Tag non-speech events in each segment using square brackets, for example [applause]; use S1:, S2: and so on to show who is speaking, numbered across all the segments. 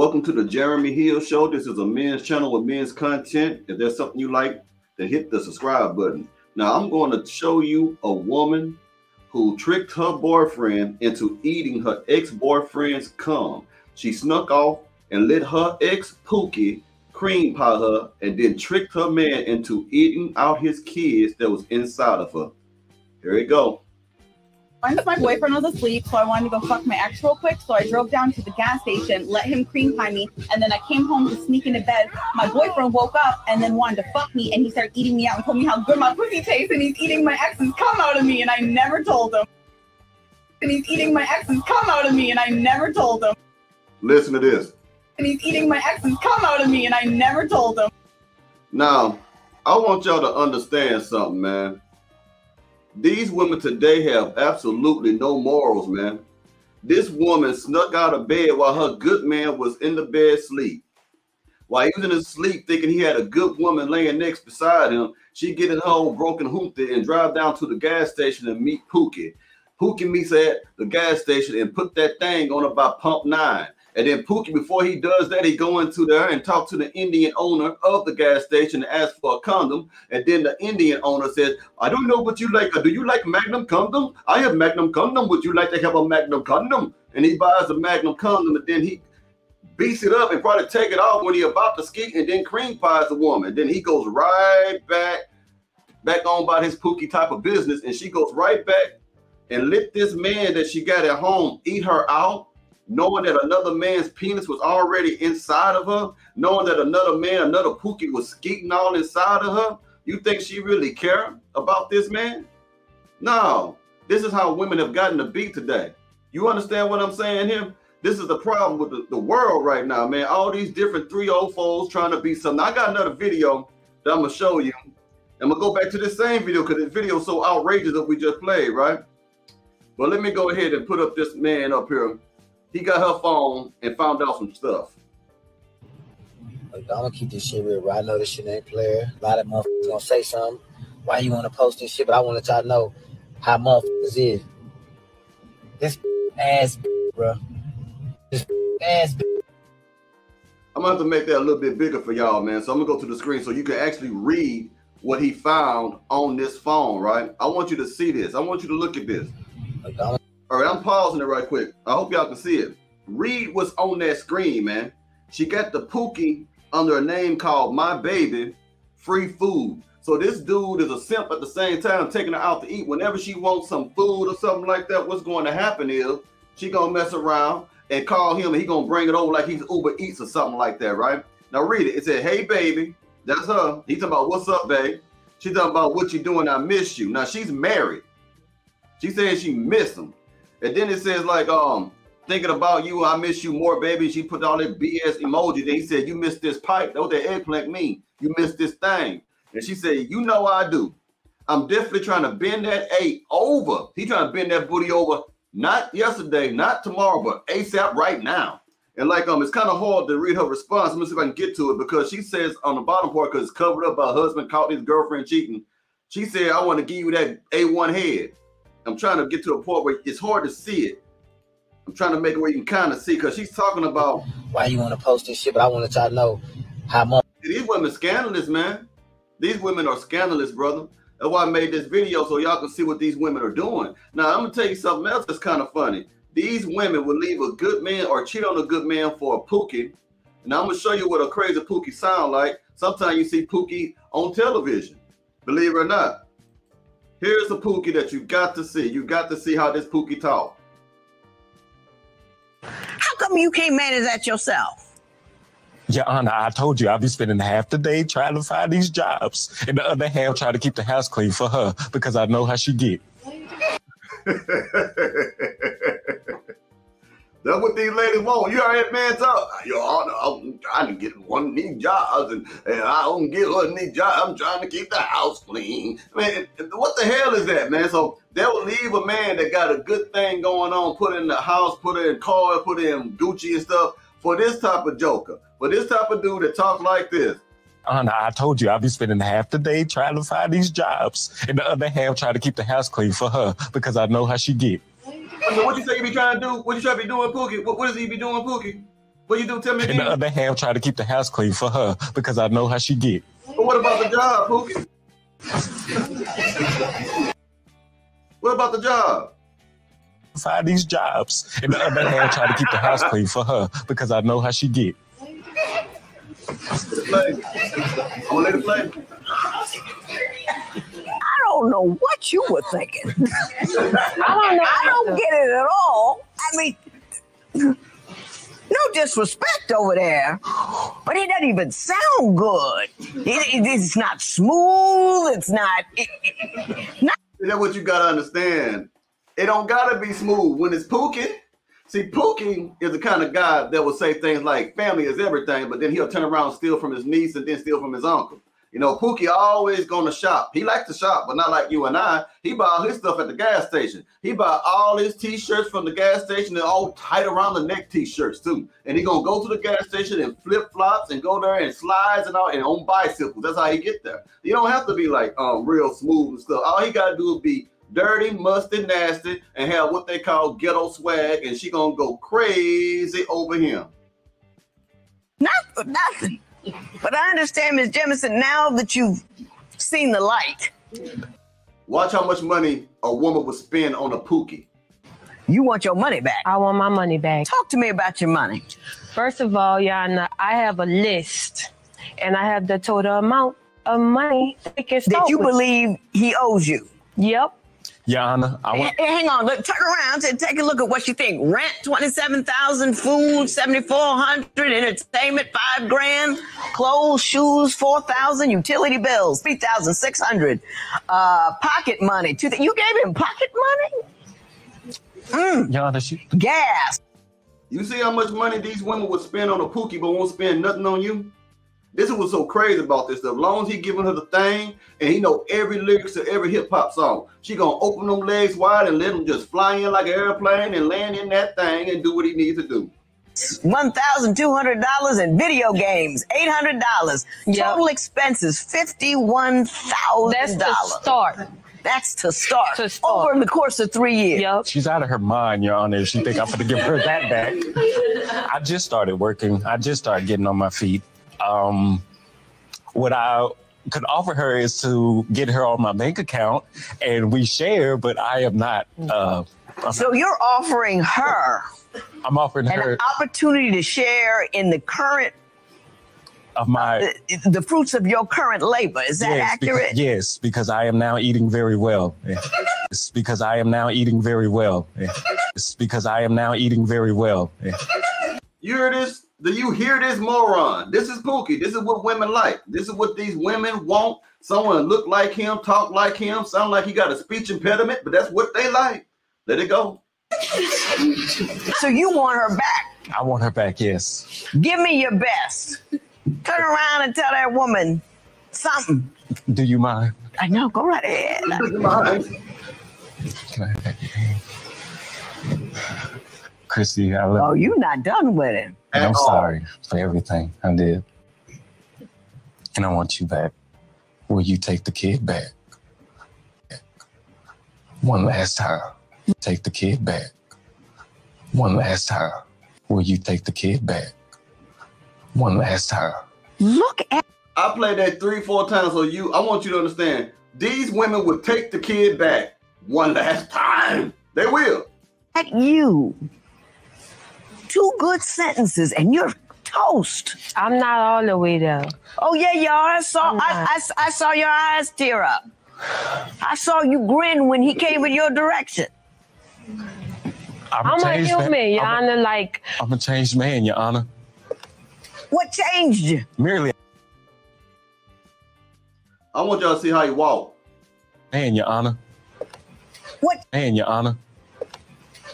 S1: Welcome to the Jeremy Hill Show. This is a men's channel with men's content. If there's something you like, then hit the subscribe button. Now, I'm going to show you a woman who tricked her boyfriend into eating her ex boyfriend's cum. She snuck off and let her ex Pookie cream pie her and then tricked her man into eating out his kids that was inside of her. Here we go.
S2: Once my boyfriend was asleep, so I wanted to go fuck my ex real quick. So I drove down to the gas station, let him cream pie me, and then I came home to sneak into bed. My boyfriend woke up and then wanted to fuck me, and he started eating me out and told me how good my pussy tastes, and he's eating my ex's cum out of me, and I never told him. And he's eating my ex's cum out of me, and I never told him.
S1: Listen to this.
S2: And he's eating my ex's cum out of me, and I never told him.
S1: Now, I want y'all to understand something, man. These women today have absolutely no morals, man. This woman snuck out of bed while her good man was in the bed sleep. While he was in his sleep thinking he had a good woman laying next beside him, she get in her old broken hoopty and drive down to the gas station and meet Pookie. Pookie meets at the gas station and put that thing on about pump nine. And then Pookie, before he does that, he go into there and talk to the Indian owner of the gas station and ask for a condom. And then the Indian owner says, I don't know what you like. Do you like Magnum condom? I have Magnum condom. Would you like to have a Magnum condom? And he buys a Magnum condom and then he beats it up and probably take it off when he about to ski and then cream pies the woman. Then he goes right back, back on about his Pookie type of business. And she goes right back and let this man that she got at home eat her out knowing that another man's penis was already inside of her, knowing that another man, another pookie was skeeting all inside of her, you think she really care about this man? No, this is how women have gotten to be today. You understand what I'm saying here? This is the problem with the, the world right now, man. All these different 304s trying to be something. I got another video that I'm gonna show you. I'm gonna go back to this same video because this video is so outrageous that we just played, right? But let me go ahead and put up this man up here he got her phone and found out some stuff.
S3: I'm gonna keep this shit real. I know this shit ain't player. A lot of motherfuckers gonna say something. Why you wanna post this shit? But I want y'all to know how motherfuckers is. This ass, bro. This ass.
S1: I'm gonna have to make that a little bit bigger for y'all, man. So I'm gonna go to the screen so you can actually read what he found on this phone, right? I want you to see this. I want you to look at this. All right, I'm pausing it right quick. I hope y'all can see it. Reed was on that screen, man. She got the Pookie under a name called My Baby Free Food. So this dude is a simp at the same time, taking her out to eat. Whenever she wants some food or something like that, what's going to happen is she gonna mess around and call him, and he gonna bring it over like he's Uber Eats or something like that, right? Now read it. It said, "Hey baby," that's her. He's talking about what's up, babe. She's talking about what you doing. I miss you. Now she's married. She says she missed him. And then it says like, um, thinking about you, I miss you more, baby. She put all that BS emoji. Then he said, you missed this pipe. That what that eggplant mean. You missed this thing. And she said, you know I do. I'm definitely trying to bend that eight over. He trying to bend that booty over, not yesterday, not tomorrow, but ASAP right now. And like um, it's kind of hard to read her response. Let me see if I can get to it because she says on the bottom part, because covered up by husband caught his girlfriend cheating. She said, I want to give you that A1 head. I'm trying to get to a point where it's hard to see it. I'm trying to make it where you can kind of see because she's talking about
S3: why you want to post this shit, but I want y'all to know how much
S1: these women scandalous, man. These women are scandalous, brother. That's why I made this video so y'all can see what these women are doing. Now I'm gonna tell you something else that's kind of funny. These women will leave a good man or cheat on a good man for a pookie. And I'm gonna show you what a crazy pookie sound like. Sometimes you see pookie on television, believe it or not. Here's a Pookie that you got to see. You got to see how this Pookie talk.
S4: How come you can't manage that yourself?
S5: Your Honor, I told you I'll be spending half the day trying to find these jobs, and the other half trying to keep the house clean for her because I know how she get. [laughs]
S1: That's what these ladies want. You heard man talk. Your I'm trying to get one of these jobs, and, and I don't get one of these jobs. I'm trying to keep the house clean. Man, what the hell is that, man? So they will leave a man that got a good thing going on, put in the house, put in car, put in Gucci and stuff for this type of joker, for this type of dude that talks like this.
S5: I told you I'll be spending half the day trying to find these jobs, and the other half trying to keep the house clean for her because I know how she get.
S1: So what you say you be trying to do? What you try to be doing, Pookie? What, what does he be doing, Pookie? What you do? Tell me
S5: And the other hand, try to keep the house clean for her because I know how she get.
S1: But what about the job, Pookie? what about the job?
S5: Find these jobs. And the other half try to keep the house clean for her because I know how she get.
S1: Let it play. I'm gonna let it play.
S4: I don't know what you were thinking. [laughs]
S6: I don't know.
S4: Disrespect over there, but it doesn't even sound good. It- it- it's not smooth. It's not. it-
S1: That's what you gotta understand. It don't gotta be smooth when it's Pookie. See, Pookie is the kind of guy that will say things like "family is everything," but then he'll turn around steal from his niece and then steal from his uncle. You know, Pookie always gonna shop. He likes to shop, but not like you and I. He buy all his stuff at the gas station. He buy all his t-shirts from the gas station and all tight around the neck t-shirts too. And he gonna go to the gas station and flip flops and go there and slides and all and on bicycles. That's how he get there. You don't have to be like um real smooth and stuff. All he gotta do is be dirty, musty, nasty, and have what they call ghetto swag, and she gonna go crazy over him.
S4: Nothing. nothing. But I understand, Ms. Jemison, now that you've seen the light,
S1: Watch how much money a woman would spend on a pookie.
S4: you want your money back.
S6: I want my money back.
S4: Talk to me about your money.
S6: First of all, Yana, I have a list, and I have the total amount of money they can
S4: That you
S6: with.
S4: believe he owes you.
S6: Yep.
S5: Your Honor, I want.
S4: H- hang on, look, turn around and take a look at what you think. Rent twenty-seven thousand, food seventy-four hundred, entertainment five grand, clothes, shoes four thousand, utility bills three thousand six hundred, uh, pocket money two. Th- you gave him pocket money,
S5: Your Honor, she,
S4: gas.
S1: You see how much money these women would spend on a pookie, but won't spend nothing on you. This is what's so crazy about this stuff. As long as he giving her the thing, and he know every lyrics to every hip hop song, she gonna open them legs wide and let him just fly in like an airplane and land in that thing and do what he needs to do.
S4: One thousand two hundred dollars in video games, eight hundred dollars.
S6: Yep.
S4: Total expenses fifty-one
S6: That's
S4: thousand
S6: the
S4: dollars.
S6: start.
S4: That's to start.
S6: To start.
S4: over in the course of three years.
S6: Yep.
S5: she's out of her mind, Your Honor. if She think I'm gonna give her that back. I just started working. I just started getting on my feet. Um, what I could offer her is to get her on my bank account, and we share. But I am not. Uh,
S4: So you're offering her
S5: I'm offering
S4: an
S5: her
S4: opportunity to share in the current,
S5: of my.
S4: the, the fruits of your current labor. Is that
S5: yes,
S4: accurate?
S5: Because, yes, because I am now eating very well. It's because I am now eating very well. It's because I am now eating very well.
S1: You hear this? Do you hear this moron? This is Pookie. This is what women like. This is what these women want. Someone look like him, talk like him, sound like he got a speech impediment, but that's what they like. Let it go.
S4: So you want her back.
S5: I want her back. Yes.
S4: Give me your best. Turn around and tell that woman something.
S5: Do you mind?
S4: I know, go right ahead.
S5: Can I have your hand? Christy, I love
S4: Oh, you're not done with it.
S5: And I'm
S1: all.
S5: sorry for everything I did. And I want you back. Will you take the kid back? One last time. Take the kid back. One last time. Will you take the kid back? One last time.
S4: Look at
S1: I played that three, four times. So you, I want you to understand. These women would take the kid back one last time. They will.
S4: At you. Two good sentences and you're toast.
S6: I'm not all the way there.
S4: Oh yeah, y'all. I saw.
S6: I'm
S4: I. I, I saw your eyes tear up. I saw you grin when he came in your direction.
S6: I'm a
S5: changed man.
S6: human, Your
S5: I'm a,
S6: Honor. Like,
S5: I'm a changed man, Your Honor.
S4: What changed you?
S5: Merely
S1: I want y'all to see how you walk.
S5: a man, Your Honor.
S4: What?
S5: Man, Your Honor.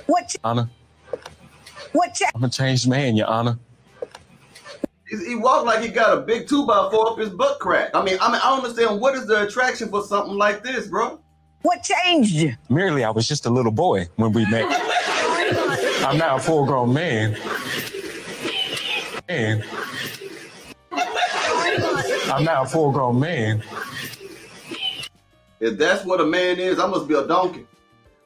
S4: What? ch-
S5: Honor.
S4: What? ch-
S5: I'm a changed man, Your Honor.
S1: He, he walked like he got a big two by four up his butt crack. I mean, I mean, I don't understand what is the attraction for something like this, bro.
S4: What changed you?
S5: Merely, I was just a little boy when we met. I'm now a full grown man. Man. I'm now a full grown man.
S1: If that's what a man is, I must be a donkey.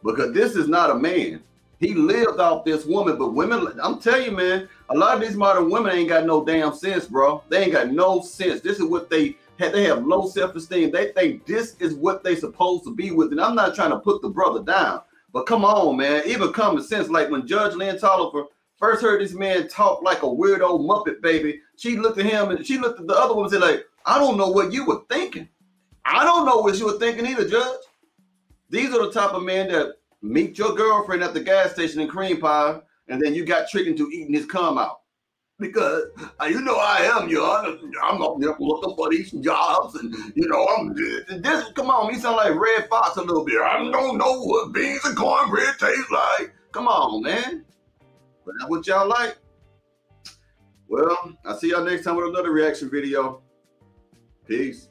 S1: Because this is not a man. He lived off this woman, but women, I'm telling you, man, a lot of these modern women ain't got no damn sense, bro. They ain't got no sense. This is what they have. They have low self-esteem. They think this is what they supposed to be with. And I'm not trying to put the brother down, but come on, man. Even common sense, like when Judge Lynn Tolliver first heard this man talk like a weirdo Muppet baby, she looked at him and she looked at the other woman and said, like, I don't know what you were thinking. I don't know what you were thinking either, Judge. These are the type of men that meet your girlfriend at the gas station in cream pie, and then you got tricked into eating his cum out. Because uh, you know I am, you know, I'm up there looking for these jobs, and you know I'm this. Come on, he sound like Redd Foxx a little bit. I don't know what beans and cornbread taste like. Come on, man. But that's what y'all like. Well, I'll see y'all next time with another reaction video. Peace.